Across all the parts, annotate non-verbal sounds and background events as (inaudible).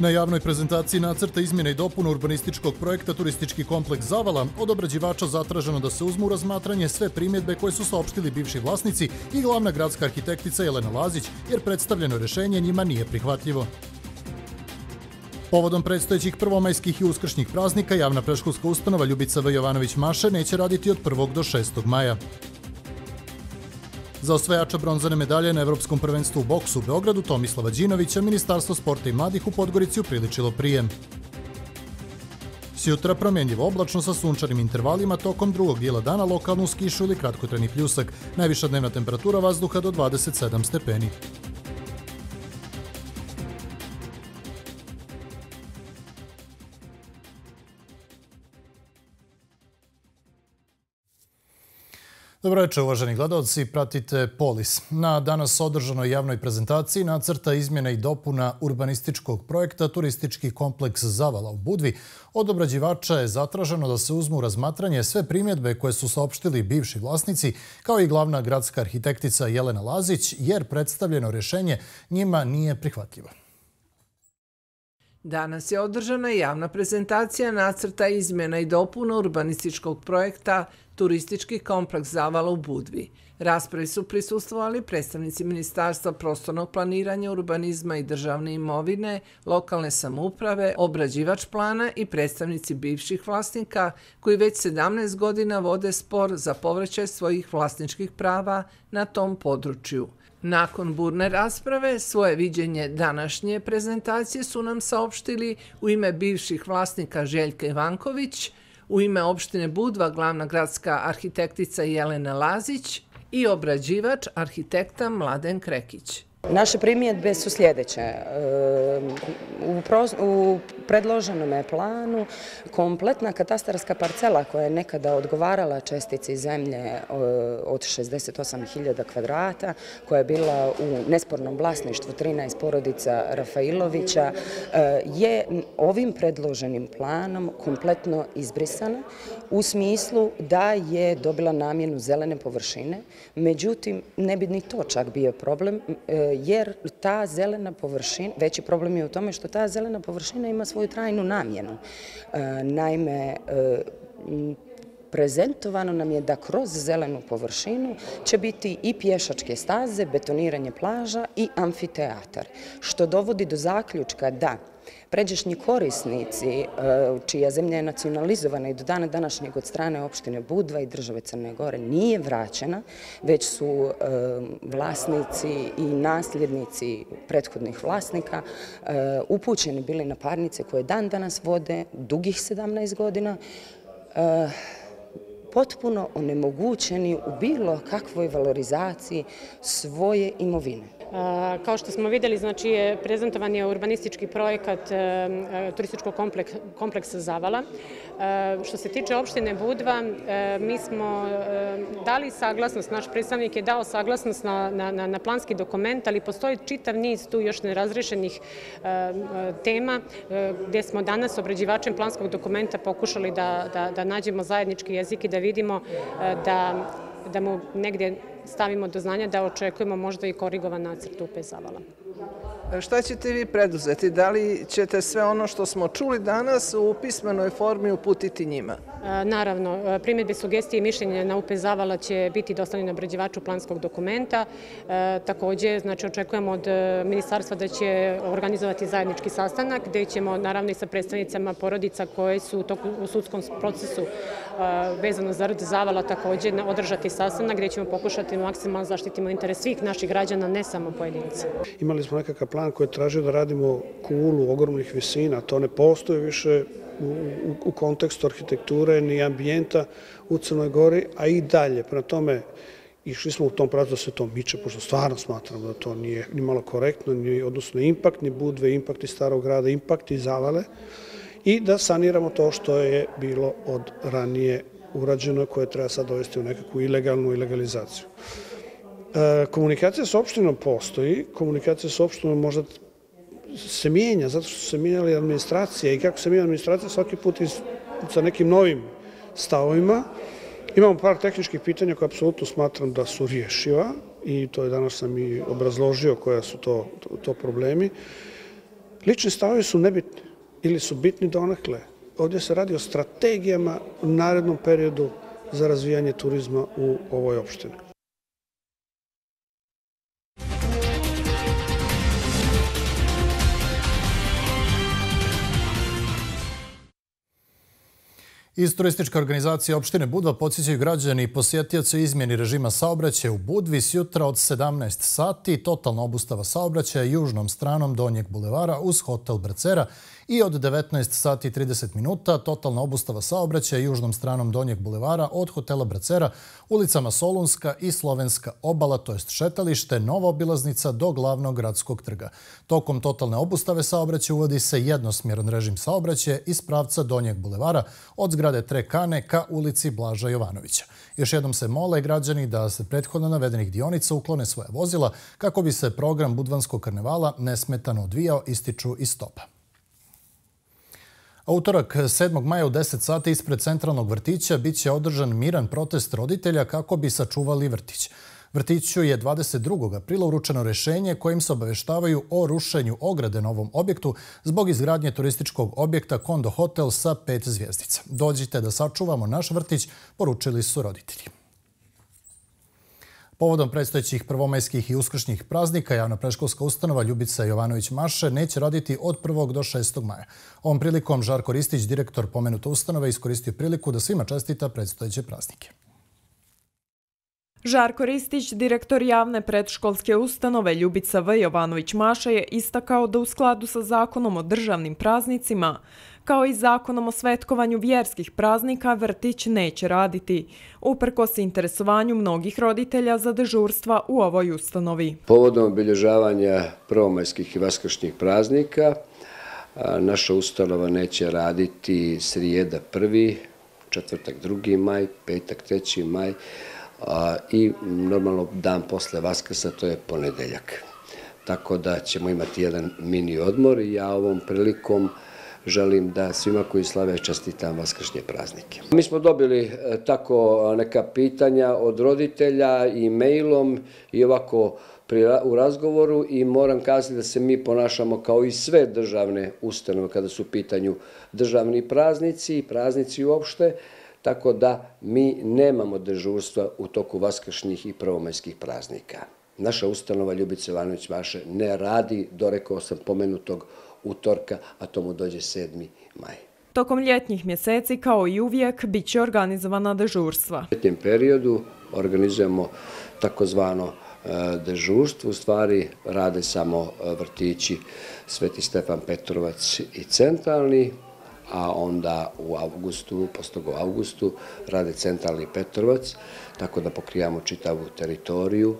Na javnoj prezentaciji nacrta izmjene i dopuna urbanističkog projekta Turistički kompleks Zavala od obrađivača zatraženo da se uzmu u razmatranje sve primjedbe koje su saopštili bivši vlasnici i glavna gradska arhitektica Jelena Lazić, jer predstavljeno rešenje njima nije prihvatljivo. Povodom predstojećih prvomajskih i uskršnjih praznika, javna preškolska ustanova Ljubica V. Jovanović-Maše neće raditi od 1. do 6. maja. Za osvajača bronzane medalje na Evropskom prvenstvu u boksu u Beogradu Tomislava Đinovića Ministarstvo sporta i mladih u Podgorici upriličilo prijem. Sjutra promjenjivo oblačno sa sunčanim intervalima tokom drugog dijela dana lokalnu skišu ili kratkotreni pljusak. Najviša dnevna temperatura vazduha do 27 stepeni. Dobro večer, uvaženi gledalci. Pratite Polis. Na danas održanoj javnoj prezentaciji nacrta izmjena i dopuna urbanističkog projekta Turistički kompleks Zavala u Budvi od obrađivača je zatraženo da se uzmu razmatranje sve primjedbe koje su saopštili bivši vlasnici, kao i glavna gradska arhitektica Jelena Lazić, jer predstavljeno rješenje njima nije prihvatljivo. Danas je održana javna prezentacija nacrta izmjena i dopuna urbanističkog projekta turistički kompleks Zavala u Budvi. Raspravi su prisustovali predstavnici Ministarstva prostornog planiranja, urbanizma i državne imovine, lokalne samuprave, obrađivač plana i predstavnici bivših vlasnika koji već 17 godina vode spor za povraćaj svojih vlasničkih prava na tom području. Nakon burne rasprave, svoje viđenje današnje prezentacije su nam saopštili u ime bivših vlasnika Željka Ivanković, u ime opštine Budva glavna gradska arhitektica Jelena Lazić i obrađivač arhitekta Mladen Krekić. Naše primjedbe su sljedeće. Ehm, u predloženom planu kompletna katastarska parcela koja je nekada odgovarala čestici zemlje e, od 68.000 kvadrata, koja je bila u nespornom vlasništvu 13 porodica Rafailovića, e, je ovim predloženim planom kompletno izbrisana u smislu da je dobila namjenu zelene površine. Međutim, ne bi ni to čak bio problem, e, jer ta zelena površina, veći problem je u tome što ta zelena površina ima svoju trajnu namjenu. E, naime, e, prezentovano nam je da kroz zelenu površinu će biti i pješačke staze, betoniranje plaža i amfiteatar, što dovodi do zaključka da pređešnji korisnici, e, čija zemlja je nacionalizovana i do dana današnjeg od strane opštine Budva i države Crne Gore, nije vraćena, već su e, vlasnici i nasljednici prethodnih vlasnika e, upućeni bili na parnice koje dan danas vode dugih 17 godina, potpuno onemogućeni u bilo kakvoj valorizaciji svoje imovine. Kao što smo vidjeli, znači je prezentovan je urbanistički projekat e, e, turističkog kompleksa Zavala. E, što se tiče opštine Budva, mi smo dali saglasnost, naš predstavnik je dao saglasnost na planski dokument, ali postoji čitav niz tu još nerazrešenih tema gdje smo danas obrađivačem planskog dokumenta pokušali da nađemo zajednički jezik i da vidimo da mu negdje stavimo do znanja da očekujemo možda i korigovan nacrt upe Zavala. E, šta ćete vi preduzeti? Da li ćete sve ono što smo čuli danas u pismenoj formi uputiti njima? Naravno, e, primjedbe, sugestije i mišljenje na UP Zavala će biti dostavljene na obrađivaču planskog dokumenta. E, također, znači, očekujemo od e, ministarstva da će organizovati zajednički sastanak, gdje ćemo, naravno, i sa predstavnicama porodica koje su u sudskom procesu e, vezano za rd Zavala također održati sastanak, gdje ćemo pokušati maksimalno zaštitimo interes svih naših građana, ne samo pojedinica. Imali smo nekakav plan koji je tražio da radimo kulu ogromnih visina. To ne postoje više u kontekstu arhitekture ni ambijenta u Crnoj Gori, a i dalje. Prema tome, išli smo u tom pravcu da se to miče, pošto stvarno smatram da to nije ni malo korektno, ni odnosno impakt, ni budve, impakt iz starog grada, impakt iz zavale, i da saniramo to što je bilo od ranije urađeno, koje treba sad dovesti u nekakvu ilegalnu ilegalizaciju. E, komunikacija s opštinom postoji, komunikacija s opštinom možda se mijenja, zato što su se mijenjali administracije i kako se mijenja administracija svaki put sa nekim novim stavovima. Imamo par tehničkih pitanja koje apsolutno smatram da su rješiva i to je danas sam i obrazložio koja su to problemi. Lični stavovi su nebitni ili su bitni donekle. Ovdje se radi o strategijama u narednom periodu za razvijanje turizma u ovoj opštini. Iz turističke organizacije opštine Budva podsjećaju građani i posjetioci izmjeni režima saobraćaja u Budvi s jutra od 17 sati, totalna obustava saobraćaja južnom stranom Donjeg bulevara uz hotel Brcera i od 19 sati 30 minuta totalna obustava saobraćaja južnom stranom Donjeg bulevara od hotela Bracera ulicama Solunska i Slovenska obala, to jest šetalište, nova obilaznica do glavnog gradskog trga. Tokom totalne obustave saobraćaja uvodi se jednosmjeran režim saobraćaja iz pravca Donjeg bulevara od zgrade Trekane ka ulici Blaža Jovanovića. Još jednom se mole građani da se prethodno navedenih dionica uklone svoje vozila kako bi se program Budvanskog karnevala nesmetano odvijao, ističu iz stopa. Utorak 7. maja u 10 sati ispred centralnog vrtića bit će održan miran protest roditelja kako bi sačuvali vrtić. Vrtiću je 22. aprila uručeno rešenje kojim se obaveštavaju o rušenju ograde na ovom objektu zbog izgradnje turističkog objekta Kondo Hotel sa pet zvijezdica. Dođite da sačuvamo naš vrtić, poručili su roditelji. Povodom predstojećih prvomajskih i uskršnjih praznika, javna preškolska ustanova Ljubica Jovanović-Maše neće raditi od 1. do 6. maja. Ovom prilikom Žarko Ristić, direktor pomenute ustanove, iskoristio priliku da svima čestita predstojeće praznike. Žarko Ristić, direktor javne predškolske ustanove Ljubica V. Jovanović-Maša je istakao da u skladu sa zakonom o državnim praznicima kao i zakonom o svetkovanju vjerskih praznika, vrtić neće raditi, uprko interesovanju mnogih roditelja za dežurstva u ovoj ustanovi. Povodom obilježavanja prvomajskih i vaskršnjih praznika, naša ustanova neće raditi srijeda prvi, četvrtak drugi maj, petak treći maj i normalno dan posle vaskrsa, to je ponedeljak. Tako da ćemo imati jedan mini odmor i ja ovom prilikom želim da svima koji slave čestitam vaskršnje praznike. Mi smo dobili e, tako neka pitanja od roditelja i mailom i ovako u razgovoru i moram kazati da se mi ponašamo kao i sve državne ustanove kada su u pitanju državni praznici i praznici uopšte, tako da mi nemamo dežurstva u toku vaskršnjih i prvomajskih praznika. Naša ustanova Ljubice Ivanović Vaše ne radi, dorekao sam pomenutog utorka, a to mu dođe 7. maj. Tokom ljetnjih mjeseci, kao i uvijek, bit će organizovana dežurstva. U ljetnjem periodu organizujemo takozvano e, dežurstvo. U stvari rade samo e, vrtići Sveti Stefan Petrovac i Centralni, a onda u augustu, postogo augustu, rade Centralni Petrovac, tako da pokrijamo čitavu teritoriju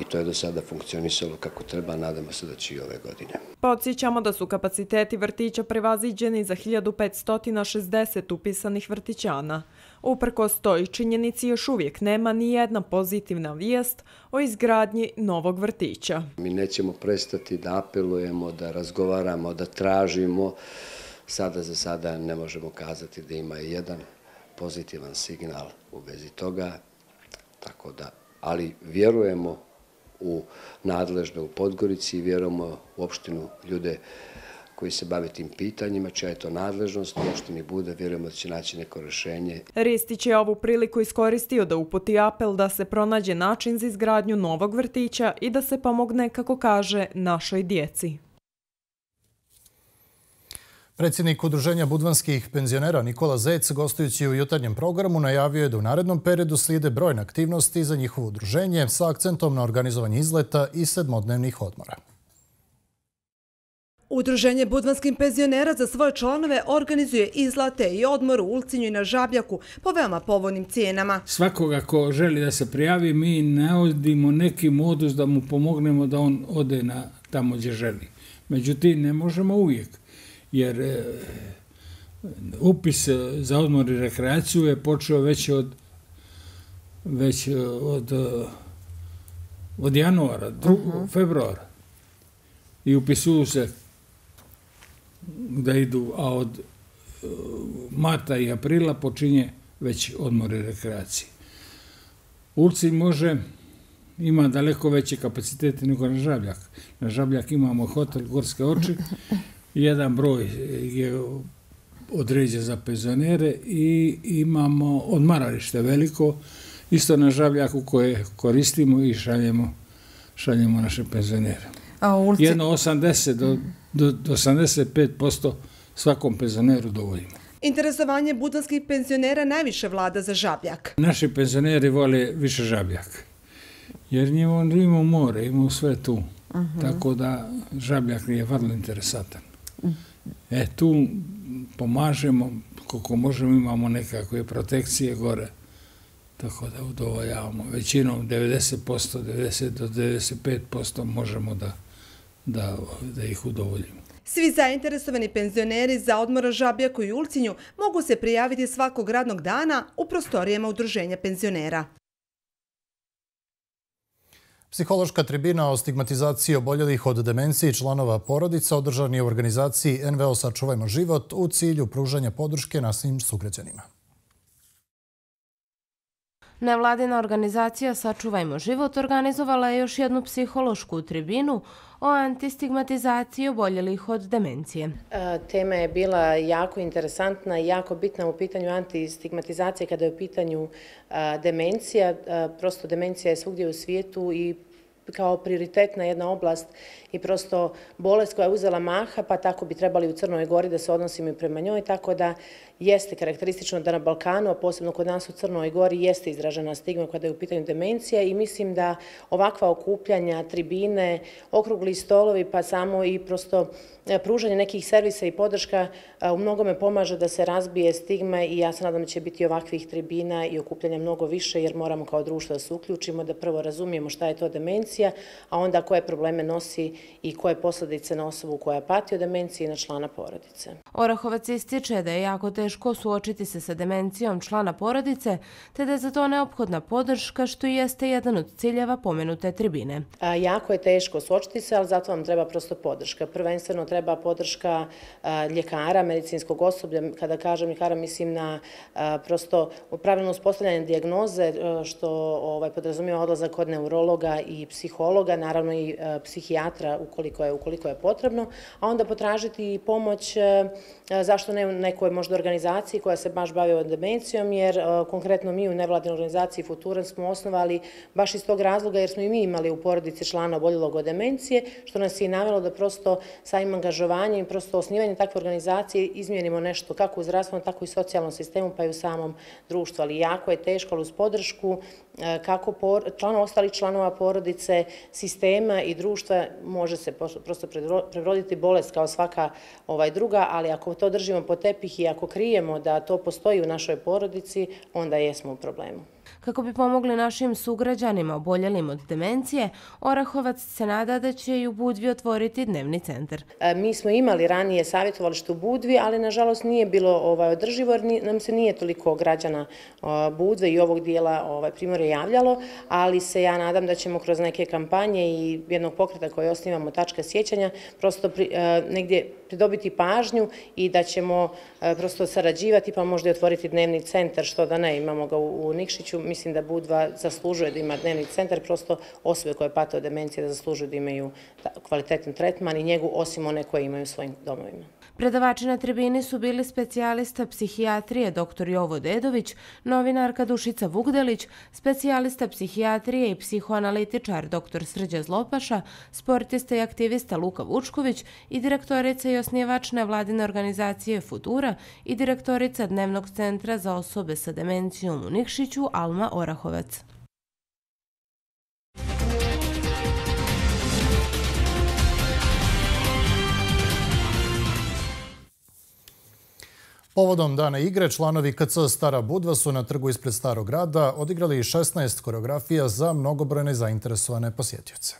i to je do sada funkcionisalo kako treba, nadamo se da će i ove godine. Podsjećamo da su kapaciteti vrtića prevaziđeni za 1560 upisanih vrtićana. Uprko stoji činjenici još uvijek nema ni jedna pozitivna vijest o izgradnji novog vrtića. Mi nećemo prestati da apelujemo, da razgovaramo, da tražimo. Sada za sada ne možemo kazati da ima jedan pozitivan signal u vezi toga, tako da, ali vjerujemo u nadležno u Podgorici i vjerujemo u opštinu ljude koji se bave tim pitanjima, čija je to nadležnost, u opštini bude, vjerujemo da će naći neko rešenje. Ristić je ovu priliku iskoristio da uputi apel da se pronađe način za izgradnju novog vrtića i da se pomogne, kako kaže, našoj djeci. Predsjednik Udruženja budvanskih penzionera Nikola Zec, gostujući u jutarnjem programu, najavio je da u narednom periodu slijede brojne aktivnosti za njihovo udruženje sa akcentom na organizovanje izleta i sedmodnevnih odmora. Udruženje budvanskih penzionera za svoje članove organizuje izlate i odmor u Ulcinju i na Žabljaku po veoma povoljnim cijenama. Svakoga ko želi da se prijavi, mi navodimo neki modus da mu pomognemo da on ode na tamo gdje želi. Međutim, ne možemo uvijek jer e, upis za odmor i rekreaciju je počeo već od već od od januara, uh februara. I upisuju se da idu, a od e, mata i aprila počinje već odmor i rekreacije. Ulci može, ima daleko veće kapacitete nego na Žabljak. Na Žabljak imamo hotel Gorske oči, (laughs) jedan broj je određen za penzionere i imamo odmaralište veliko, isto na žabljaku koje koristimo i šaljemo, šaljemo naše penzionere. A ulici... Jedno 80 do, do, do 85% svakom penzioneru dovoljimo. Interesovanje budanskih penzionera najviše vlada za žabljak. Naši penzioneri vole više žabljak. Jer njima ima more, ima sve tu. Uh -huh. Tako da žabljak je vrlo interesantan. E, tu pomažemo, koliko možemo, imamo nekakve protekcije gore. Tako da udovoljavamo. Većinom 90%, 90 do 95% možemo da, da, da ih udovoljimo. Svi zainteresovani penzioneri za odmora Žabijaku i Ulcinju mogu se prijaviti svakog radnog dana u prostorijama udruženja penzionera. Psihološka tribina o stigmatizaciji oboljelih od demencije i članova porodica održan je u organizaciji NVO Sačuvajmo život u cilju pružanja podrške nasim sugrađanima. Nevladina organizacija Sačuvajmo život organizovala je još jednu psihološku tribinu o antistigmatizaciji oboljelih od demencije. E, tema je bila jako interesantna i jako bitna u pitanju antistigmatizacije kada je u pitanju e, demencija. E, prosto demencija je svugdje u svijetu i kao prioritetna jedna oblast i prosto bolest koja je uzela maha, pa tako bi trebali u Crnoj Gori da se odnosimo i prema njoj, tako da jeste karakteristično da na Balkanu, a posebno kod nas u Crnoj Gori, jeste izražena stigma kada je u pitanju demencija i mislim da ovakva okupljanja, tribine, okrugli stolovi, pa samo i prosto e, pružanje nekih servisa i podrška e, u mnogome pomaže da se razbije stigma i ja se nadam da će biti ovakvih tribina i okupljanja mnogo više jer moramo kao društvo da se uključimo, da prvo razumijemo šta je to demencija, a onda koje probleme nosi i koje posljedice na osobu koja pati od demencije i na člana porodice. Orahovac ističe da je jako teško suočiti se sa demencijom člana porodice, te da je za to neophodna podrška, što i jeste jedan od ciljeva pomenute tribine. A, jako je teško suočiti se, ali zato vam treba prosto podrška. Prvenstveno treba podrška a, ljekara, medicinskog osoblja. Kada kažem ljekara, mislim na a, prosto pravilno uspostavljanje diagnoze, što ovaj, podrazumijeva odlazak kod neurologa i psihologa, naravno i a, psihijatra ukoliko je, ukoliko je potrebno, a onda potražiti pomoć e, e, zašto ne nekoj možda organizaciji koja se baš bavi demencijom, jer e, konkretno mi u nevladinoj organizaciji Futuran smo osnovali baš iz tog razloga, jer smo i mi imali u porodici člana oboljelog od demencije, što nas je i navjelo da prosto samim angažovanjem i prosto osnivanjem takve organizacije izmijenimo nešto kako u zdravstvenom, tako i socijalnom sistemu, pa i u samom društvu. Ali jako je teško, ali uz podršku E, kako kako članova, ostali članova porodice, sistema i društva može se prosto prevroditi bolest kao svaka ovaj druga, ali ako to držimo po tepih i ako krijemo da to postoji u našoj porodici, onda jesmo u problemu. Kako bi pomogli našim sugrađanima oboljelim od demencije, Orahovac se nada da će i u Budvi otvoriti dnevni centar. E, mi smo imali ranije savjetovalište u Budvi, ali nažalost nije bilo ovaj, održivo jer nam se nije toliko građana Budve i ovog dijela ovaj, primore javljalo, ali se ja nadam da ćemo kroz neke kampanje i jednog pokreta koje osnivamo tačka sjećanja prosto e, negdje pridobiti pažnju i da ćemo e, prosto sarađivati pa možda i otvoriti dnevni centar, što da ne, imamo ga u Nikšiću. Mislim mislim da Budva zaslužuje da ima dnevni centar, prosto osobe koje pate od demencije da zaslužuju da imaju kvalitetan tretman i njegu osim one koje imaju u svojim domovima. Predavači na tribini su bili specijalista psihijatrije dr. Jovo Dedović, novinarka Dušica Vugdelić, specijalista psihijatrije i psihoanalitičar dr. Srđa Zlopaša, sportista i aktivista Luka Vučković i direktorica i osnivač nevladine organizacije Futura i direktorica Dnevnog centra za osobe sa demencijom u Nikšiću Alma Orahovac. Povodom dana igre, članovi KC Stara Budva su na trgu ispred Starog grada odigrali 16 koreografija za mnogobrojne zainteresovane posjetioce.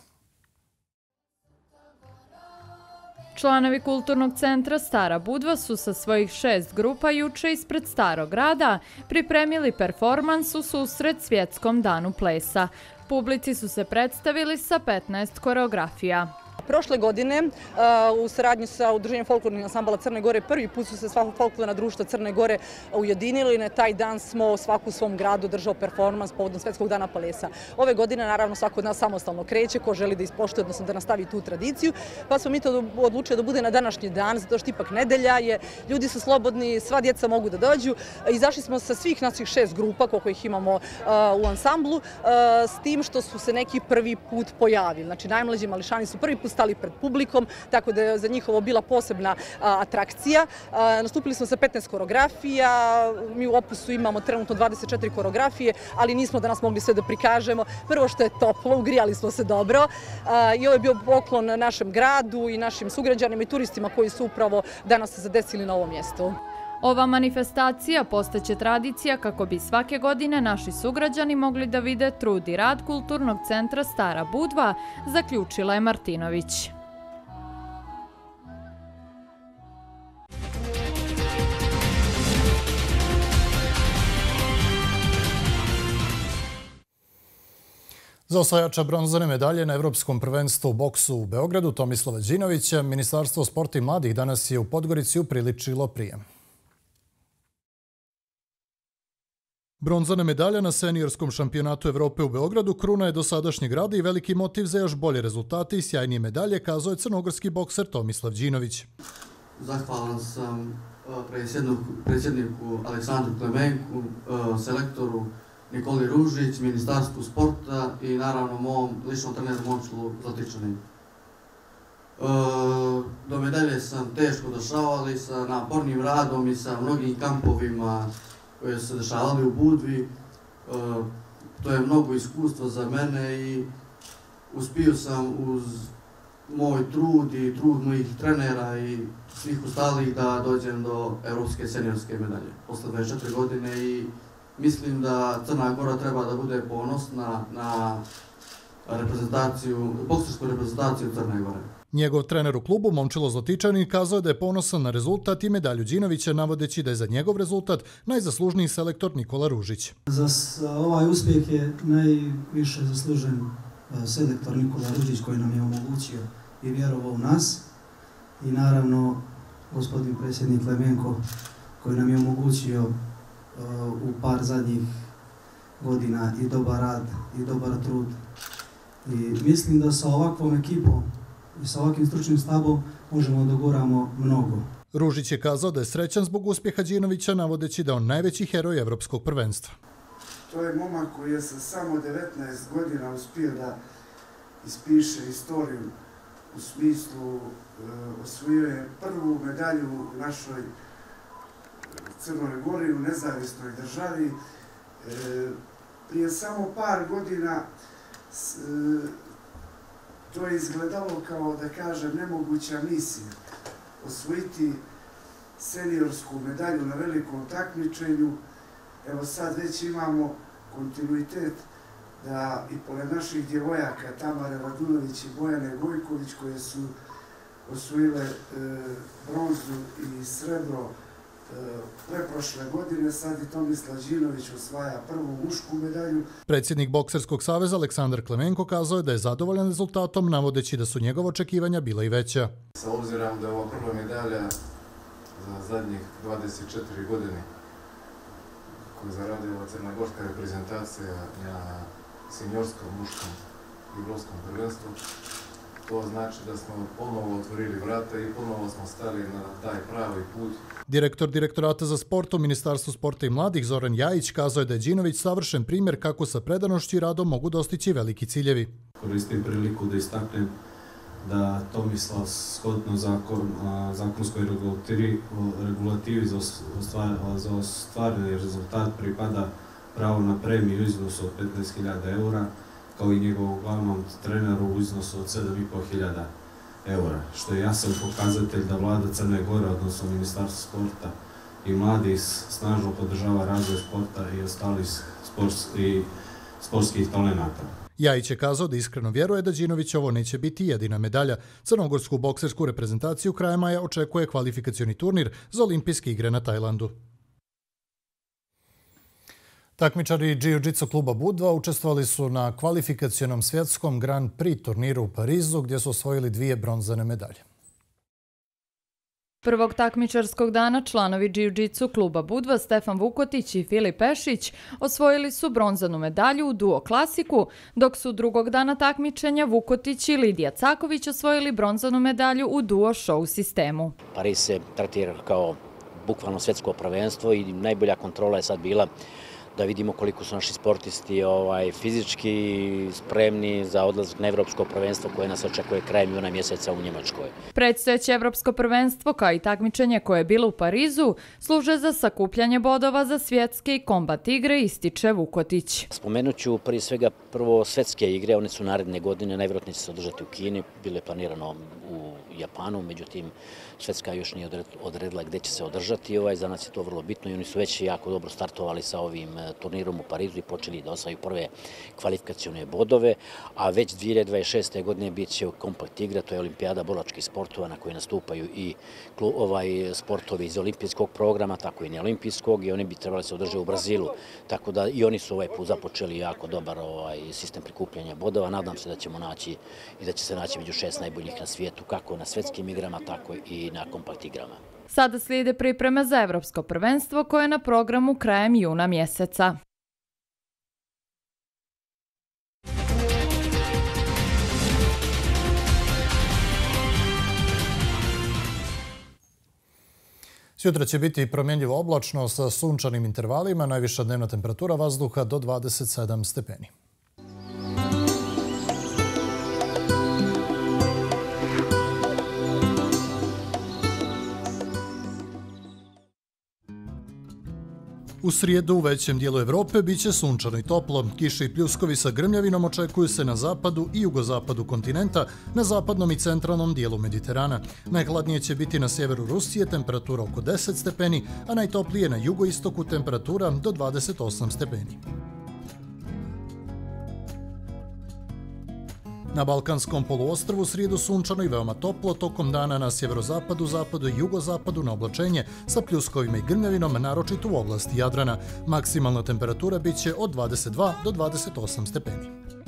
Članovi Kulturnog centra Stara Budva su sa svojih šest grupa juče ispred Starog grada pripremili performans u susret Svjetskom danu plesa. Publici su se predstavili sa 15 koreografija. Prošle godine uh, u saradnji sa udruženjem folklornih ansambala Crne Gore prvi put su se sva folklorna društva Crne Gore ujedinili. Na taj dan smo svaku u svom gradu držao performans povodom Svetskog dana palesa. Ove godine naravno svako od nas samostalno kreće ko želi da ispoštuje, odnosno da nastavi tu tradiciju. Pa smo mi to odlučili da bude na današnji dan, zato što ipak nedelja je, ljudi su slobodni, sva djeca mogu da dođu. E, izašli smo sa svih naših šest grupa koliko ih imamo uh, u ansamblu, uh, s tim što su se neki prvi put pojavili. Znači najmlađi mališani su prvi put stali pred publikom, tako da je za njihovo bila posebna atrakcija. Nastupili smo sa 15 koreografija, mi u opusu imamo trenutno 24 koreografije, ali nismo danas mogli sve da prikažemo. Prvo što je toplo, ugrijali smo se dobro i ovo je bio poklon našem gradu i našim sugrađanima i turistima koji su upravo danas zadesili na ovom mjestu. Ova manifestacija postaće tradicija kako bi svake godine naši sugrađani mogli da vide trud i rad Kulturnog centra Stara Budva, zaključila je Martinović. Za osvajača bronzane medalje na Evropskom prvenstvu u boksu u Beogradu Tomislava Đinovića, Ministarstvo sporta i mladih danas je u Podgorici upriličilo prijem. Bronzana medalja na seniorskom šampionatu Evrope u Beogradu kruna je do sadašnjeg rada i veliki motiv za još bolje rezultate i sjajnije medalje, kazao je crnogorski bokser Tomislav Đinović. Zahvalan sam e, predsjedniku Aleksandru Klemenku, e, selektoru Nikoli Ružić, Ministarstvu sporta i naravno mom ličnom treneru Momčilu Zlatičanim. E, do medalje sam teško došao, ali sa napornim radom i sa mnogim kampovima koje su se dešavali u Budvi. E, to je mnogo iskustva za mene i uspio sam uz moj trud i trud mojih trenera i svih ostalih da dođem do Evropske seniorske medalje posle 24 godine i mislim da Crna Gora treba da bude ponosna na reprezentaciju, boksersku reprezentaciju Crne Gore. Njegov trener u klubu, Momčilo Zlatičanin, kazao je da je ponosan na rezultat i medalju Đinovića, navodeći da je za njegov rezultat najzaslužniji selektor Nikola Ružić. Za ovaj uspjeh je najviše zaslužen e, selektor Nikola Ružić koji nam je omogućio i vjerovao u nas. I naravno gospodin predsjednik Lemenko koji nam je omogućio e, u par zadnjih godina i dobar rad i dobar trud. I mislim da sa ovakvom ekipom sa ovakvim stručnim stabom možemo da goramo mnogo. Ružić je kazao da je srećan zbog uspjeha Đinovića, navodeći da on najveći heroj Evropskog prvenstva. To je momak koji je sa samo 19 godina uspio da ispiše istoriju u smislu uh, osvojuje prvu medalju u našoj Crnoj Gori u nezavisnoj državi. E, prije samo par godina s, e, to je izgledalo kao, da kažem, nemoguća misija. Osvojiti seniorsku medalju na velikom takmičenju. Evo sad već imamo kontinuitet da i pored naših djevojaka Tamara Radunović i Bojane Gojković koje su osvojile e, bronzu i srebro preprošle godine, sad i Tomislav Đinović osvaja prvu mušku medalju. Predsjednik Bokserskog saveza Aleksandar Klemenko kazao je da je zadovoljan rezultatom, navodeći da su njegove očekivanja bila i veća. Sa obzirom da je ova prva medalja za zadnjih 24 godine koju je zaradila crnogorska reprezentacija na seniorskom, muškom i glovskom prvenstvu, to znači da smo ponovo otvorili vrata i ponovo smo stali na taj pravi put. Direktor direktorata za sport u Ministarstvu sporta i mladih Zoran Jajić kazao je da je Đinović savršen primjer kako sa predanošću i radom mogu dostići veliki ciljevi. Koristim priliku da istaknem da Tomislav shodno zakon, zakonskoj regulativi za, ostvar, za ostvareni rezultat pripada pravo na premiju iznosu od 15.000 eura, kao i njegovom glavnom treneru u iznosu od 7.500 eura, što je jasan pokazatelj da vlada Crne Gore, odnosno Ministarstvo sporta i mladi snažno podržava razvoj sporta i ostali i sportskih talenata. Jajić je kazao da iskreno vjeruje da Đinović ovo neće biti jedina medalja. Crnogorsku boksersku reprezentaciju kraja maja očekuje kvalifikacioni turnir za olimpijske igre na Tajlandu. Takmičari Jiu-Jitsu kluba Budva učestvovali su na kvalifikacijonom svjetskom Grand Prix turniru u Parizu gdje su osvojili dvije bronzane medalje. Prvog takmičarskog dana članovi Jiu-Jitsu kluba Budva Stefan Vukotić i Filip Pešić osvojili su bronzanu medalju u duo klasiku, dok su drugog dana takmičenja Vukotić i Lidija Caković osvojili bronzanu medalju u duo show sistemu. Paris se tratira kao bukvalno svjetsko prvenstvo i najbolja kontrola je sad bila da vidimo koliko su naši sportisti ovaj, fizički spremni za odlazak na Evropsko prvenstvo koje nas očekuje krajem juna mjeseca u Njemačkoj. Predstojeće Evropsko prvenstvo, kao i takmičenje koje je bilo u Parizu, služe za sakupljanje bodova za svjetske i kombat igre, ističe Vukotić. Spomenut ću prije svega prvo svjetske igre, one su naredne godine, najvjerojatnije će se održati u Kini, bilo je planirano u Japanu, međutim Švedska još nije odredila gdje će se održati. Ovaj, za nas je to vrlo bitno i oni su već jako dobro startovali sa ovim e, turnirom u Parizu i počeli da osvaju prve kvalifikacijone bodove, a već 2026. godine bit će komplet igra, to je olimpijada bolačkih sportova na kojoj nastupaju i ovaj, sportovi iz olimpijskog programa, tako i neolimpijskog i oni bi trebali se održati u Brazilu. Tako da i oni su ovaj put započeli jako dobar ovaj, sistem prikupljanja bodova. Nadam se da ćemo naći i da će se naći među šest najboljih na svijetu, kako na svetskim igrama, tako i na kompakt igrama. Sada slijede pripreme za Evropsko prvenstvo koje je na programu krajem juna mjeseca. Sjutra će biti promjenljivo oblačno sa sunčanim intervalima, najviša dnevna temperatura vazduha do 27 stepeni. U srijedu u većem dijelu Evrope biće sunčano i toplo. Kiše i pljuskovi sa grmljavinom očekuju se na zapadu i jugozapadu kontinenta, na zapadnom i centralnom dijelu Mediterana. Najhladnije će biti na sjeveru Rusije, temperatura oko 10 stepeni, a najtoplije na jugoistoku temperatura do 28 stepeni. Na Balkanskom poluostrvu srijedu sunčano i veoma toplo, tokom dana na sjeverozapadu, zapadu i jugozapadu na oblačenje sa pljuskovima i grmljavinom, naročito u oblasti Jadrana. Maksimalna temperatura bit će od 22 do 28 stepeni.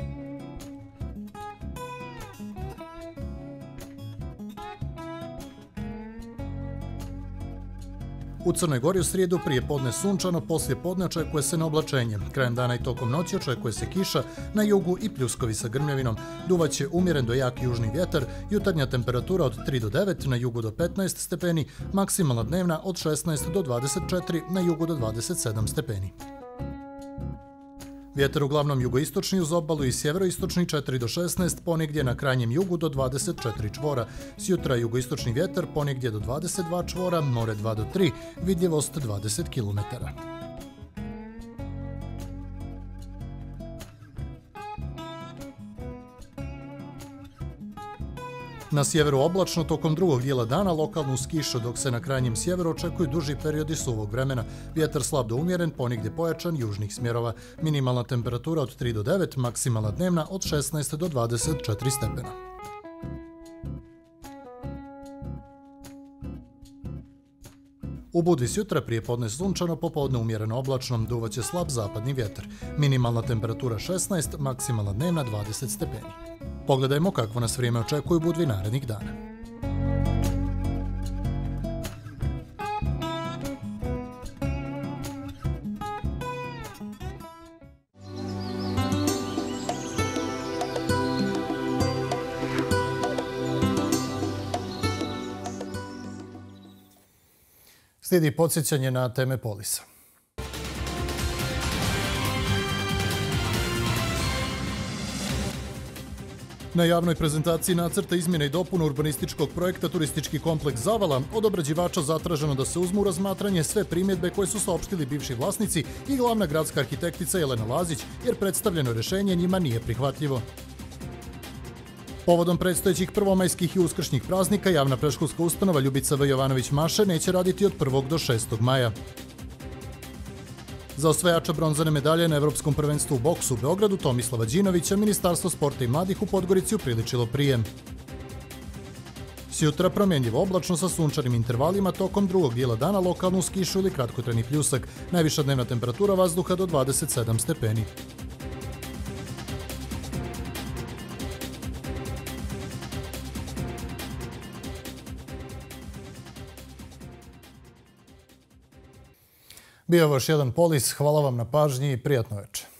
U Crnoj Gori u srijedu prije podne sunčano, poslije podne očekuje se na oblačenje. Krajem dana i tokom noći očekuje se kiša na jugu i pljuskovi sa grmljavinom. Duvaće umjeren do jak južni vjetar, jutarnja temperatura od 3 do 9, na jugu do 15 stepeni, maksimalna dnevna od 16 do 24, na jugu do 27 stepeni. Vjetar uglavnom jugoistočni uz obalu i sjeveroistočni 4 do 16, ponegdje na krajnjem jugu do 24 čvora. Sjutra jugoistočni vjetar ponegdje do 22 čvora, more 2 do 3, vidljivost 20 km. Na sjeveru oblačno tokom drugog dijela dana lokalnu skišu dok se na krajnjem sjeveru očekuju duži periodi suvog vremena. Vjetar slab do umjeren, ponigdje pojačan južnih smjerova. Minimalna temperatura od 3 do 9, maksimalna dnevna od 16 do 24 stepena. U Budvi sutra prije podne sunčano, popodne umjereno oblačnom, duvaće slab zapadni vjetar. Minimalna temperatura 16, maksimalna dnevna 20 stepeni. Pogledajmo kakvo nas vrijeme očekuju budvi narednih dana. Slijedi podsjećanje na teme polisa. Na javnoj prezentaciji nacrta izmjene i dopuna urbanističkog projekta Turistički kompleks Zavala od obrađivača zatraženo da se uzmu u razmatranje sve primjedbe koje su saopštili bivši vlasnici i glavna gradska arhitektica Jelena Lazić, jer predstavljeno rešenje njima nije prihvatljivo. Povodom predstojećih prvomajskih i uskršnjih praznika, javna preškolska ustanova Ljubica V. Jovanović-Maše neće raditi od 1. do 6. maja. Za osvajača bronzane medalje na Evropskom prvenstvu u boksu u Beogradu Tomislava Đinovića Ministarstvo sporta i mladih u Podgorici upriličilo prijem. Sjutra promjenjivo oblačno sa sunčanim intervalima tokom drugog dijela dana lokalnu skišu kišu ili kratkotreni pljusak. Najviša dnevna temperatura vazduha do 27 stepeni. Bio je još jedan polis. Hvala vam na pažnji i prijatno večer.